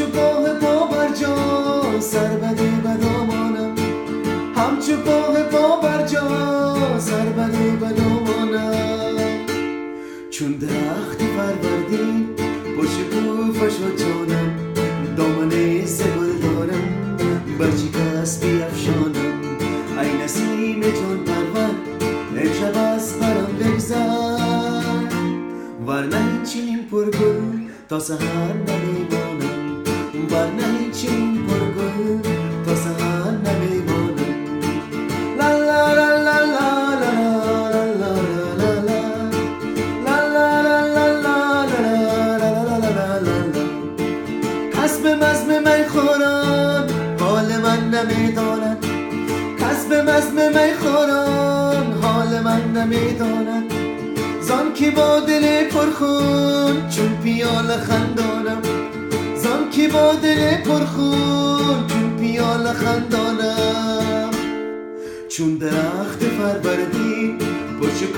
همچو باه بر جا سر بده بدامانم همچو باه پا بر جا سر بده بدامانم چون درخت فروردین با شکوفش و جانم دامنه سگل دارم برچی کس بیافشانم ای نسیم جان پرور امشب از برم بگذر. ورنه چین پرگل تا سهر نمیمانم کس به مزم می خورم حال من نمی‌داند. کس به مزم می خورم حال من نمی‌داند. زان کی با دل پرخون چون پیال خندانم. زان کی با دل پرخون چون پیال خندانم. چون درخت فروردین جان